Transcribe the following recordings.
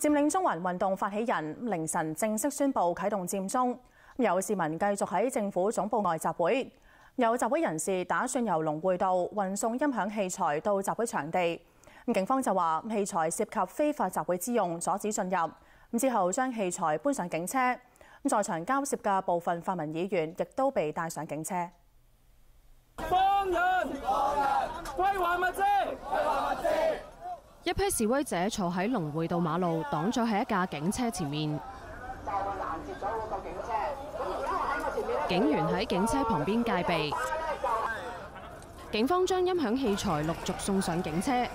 佔領中環運動發起人凌晨正式宣布啟動佔中，有市民繼續喺政府總部外集會，有集會人士打算由龍匯道運送音響器材到集會場地。警方就話器材涉及非法集會之用，阻止進入。之後將器材搬上警車。在場交涉嘅部分泛民議員亦都被帶上警車。幫人，幫人，歸還物資，歸還物資。一批示威者坐喺龍匯道馬路，擋咗喺一架警車前面。警車，咁而家喺，警員喺警車旁邊戒備。警方將音響器材陸續送上警車。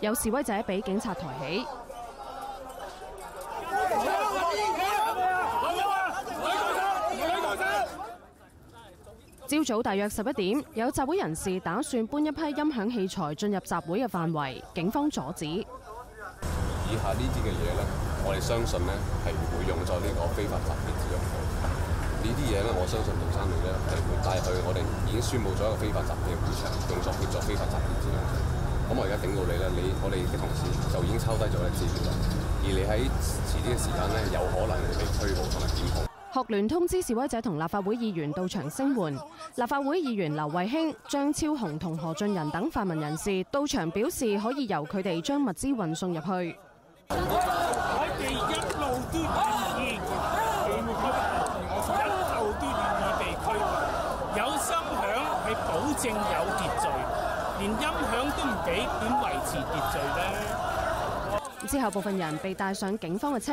有示威者俾警察抬起。朝早大約十一點，有集會人士打算搬一批音響器材進入集會嘅範圍，警方阻止。以下呢啲嘅嘢呢，我哋相信呢係會用作呢個非法集結之用。途。呢啲嘢呢，我相信杜生你呢係會帶去我哋已經宣佈咗一個非法集結嘅會場，用作協助非法集結之用途。咁我而家警告你咧，你我哋嘅同事就已經抄低咗你資料啦，而你喺遲啲嘅時間呢，有可能會被拘捕同埋检控。學聯通知示威者同立法會議員到場聲援，立法會議員劉慧卿、張超雄同何俊仁等泛民人士到場表示可以由佢哋將物資運送入去。我哋一路都願意，一路都願意被拘捕。有心響係保證有秩序，連音響都唔俾，點維持秩序呢？之後部分人被帶上警方嘅車。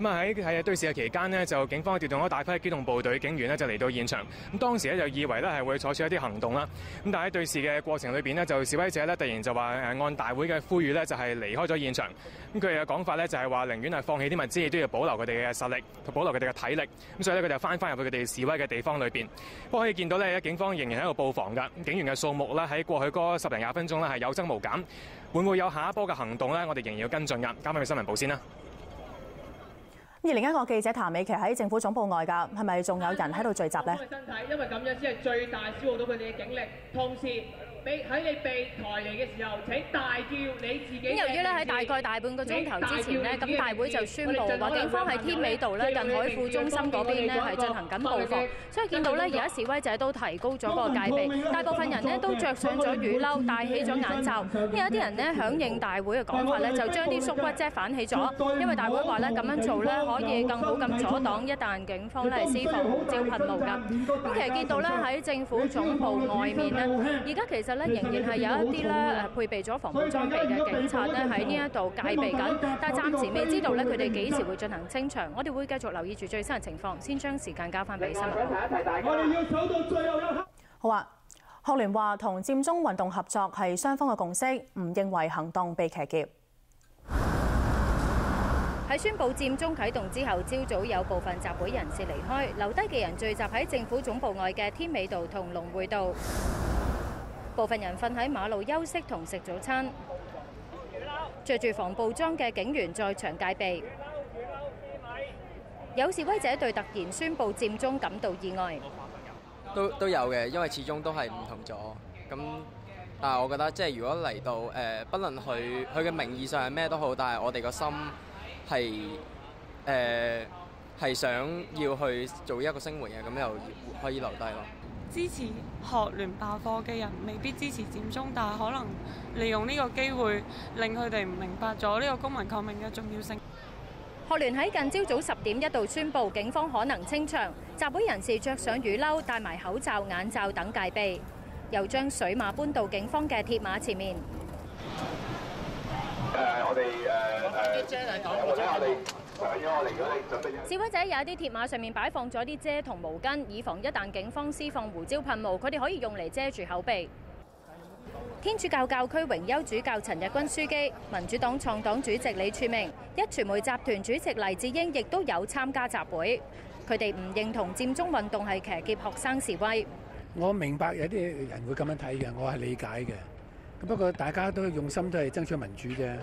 咁啊喺喺對峙嘅期間呢，就警方調動咗大批機動部隊警員呢，就嚟到現場。咁當時呢，就以為呢係會採取一啲行動啦。咁但係喺對峙嘅過程裏邊呢，就示威者呢突然就話誒按大會嘅呼籲呢，就係離開咗現場。咁佢哋嘅講法呢，就係話寧願係放棄啲物資，都要保留佢哋嘅實力同保留佢哋嘅體力。咁所以呢，佢就翻返入去佢哋示威嘅地方裏邊。不過可以見到呢，警方仍然喺度布防㗎。警員嘅數目呢，喺過去嗰十零廿分鐘呢，係有增無減。會唔會有下一波嘅行動呢？我哋仍然要跟進㗎。交翻俾新聞部先啦。而另一個記者譚美琪喺政府總部外㗎，係咪仲有人喺度聚集呢？身體，因為咁樣先係最大消耗到佢哋嘅警力，同時。俾喺你被抬嚟嘅時候，請大叫你自己。咁由於咧喺大概大半個鐘頭之前呢，咁大會就宣布話警方喺天美道咧近海富中心嗰邊咧係進行緊布防，所以見到咧而家示威者都提高咗個戒備，大部分人呢都着上咗雨褸，戴起咗眼罩。咁有一啲人呢響應大會嘅講法咧，就將啲縮骨遮反起咗，因為大會話咧咁樣做咧可以更好咁阻擋一旦警方咧係施放胡椒噴霧㗎。咁其實見到咧喺政府總部外面呢，而家其實咧仍然係有一啲咧誒配備咗防護裝備嘅警察咧喺呢一度戒備緊，但係暫時未知道咧佢哋幾時會進行清場。我哋會繼續留意住最新嘅情況，先將時間交翻俾新聞。我哋要走到最後一刻。好啊，學聯話同佔中運動合作係雙方嘅共識，唔認為行動被騎劫。喺宣布佔中啟動之後，朝早有部分集會人士離開，留低嘅人聚集喺政府總部外嘅天美道同龍匯道。部分人瞓喺馬路休息同食早餐，着住防暴裝嘅警員在場戒備。有示威者對突然宣布佔中感到意外，都都有嘅，因為始終都係唔同咗。咁但係我覺得即係如果嚟到誒，不論佢佢嘅名義上係咩都好，但係我哋個心係誒係想要去做一個聲援嘅，咁又可以留低咯。支持學聯罷課嘅人未必支持佔中，但係可能利用呢個機會令佢哋唔明白咗呢個公民抗命嘅重要性。學聯喺近朝早十點一度宣布警方可能清場，集會人士着上雨褸、戴埋口罩、眼罩等戒備，又將水馬搬到警方嘅鐵馬前面。誒，我哋誒誒，我哋。示威者有一啲鐵馬上面擺放咗啲遮同毛巾，以防一旦警方施放胡椒噴霧，佢哋可以用嚟遮住口鼻。天主教教區榮休主教陳日君樞機、民主黨創黨主席李柱明、壹傳媒集團主席黎智英亦都有參加集會。佢哋唔認同佔中運動係騎劫學生示威。我明白有啲人會咁樣睇嘅，我係理解嘅。不過大家都用心都係爭取民主啫，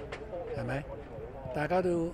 係咪？大家都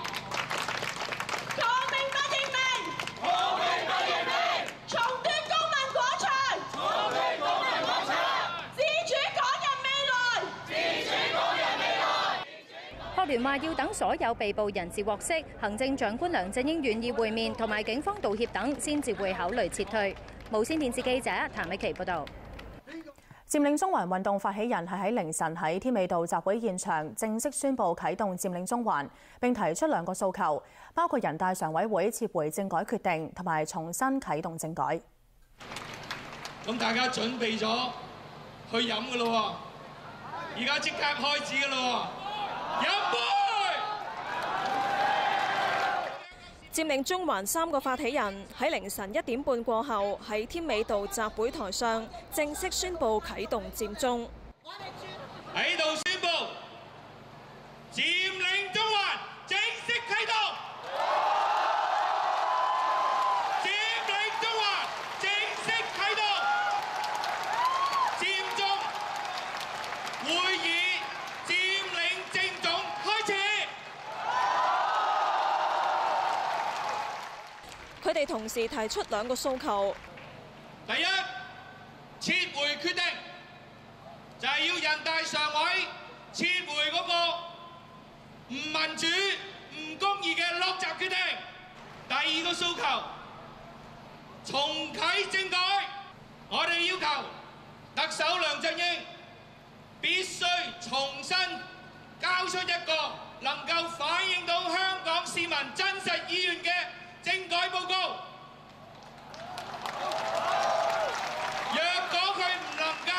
學聯話要等所有被捕人士獲釋，行政長官梁振英願意會面同埋警方道歉等，先至會考慮撤退。無線電視記者譚美琪報導。佔領中環運動發起人係喺凌晨喺天美道集會現場正式宣布啟動佔領中環，並提出兩個訴求，包括人大常委會撤回政改決定，同埋重新啟動政改。咁大家準備咗去飲噶咯喎，而家即刻開始噶咯！占领中环三个发起人喺凌晨一点半过后喺天美道集会台上正式宣布启动占中。喺度宣布占领中環正式啟動，佔領中環正式啟動，佔中會議佔領政總開始。佢哋同時提出兩個訴求。第一，撤回決定，就係要人大常委撤回嗰個唔民主、唔公義嘅落閘決定。第二個訴求，重啟政改，我哋要求特首梁振英必須重新交出一個能夠反映到香港市民真實意願嘅政改報告。若果佢唔能夠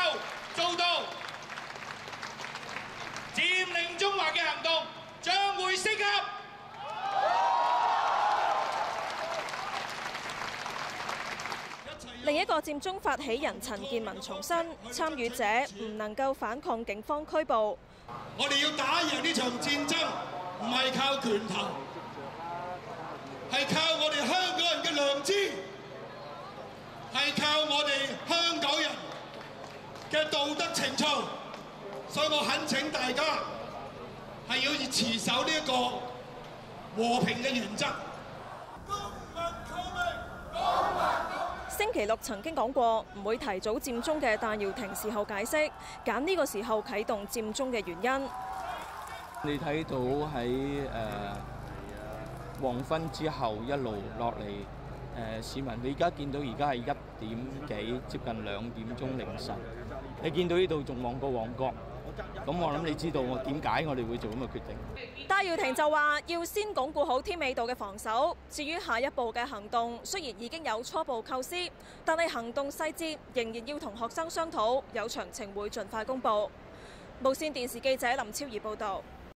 做到，佔領中環嘅行動將會升級。另一個佔中發起人陳建文重申，參與者唔能夠反抗警方拘捕。我哋要打贏呢場戰爭，唔係靠拳頭，係靠我哋香港人嘅良知，係靠我哋香港人嘅道德情操。所以我懇請大家係要持守呢一個和平嘅原則。星期六曾經講過唔會提早佔中嘅戴耀廷事後解釋，揀呢個時候啟動佔中嘅原因。你睇到喺誒、呃、黃昏之後一路落嚟誒市民，你而家見到而家係一點幾，接近兩點鐘凌晨，你見到呢度仲旺過旺角，咁我諗你知道我點解我哋會做咁嘅決定。戴耀廷就話要先鞏固好天美道嘅防守，至於下一步嘅行動，雖然已經有初步構思，但係行動細節仍然要同學生商討，有詳情會盡快公佈。無線電視記者林超儀報導。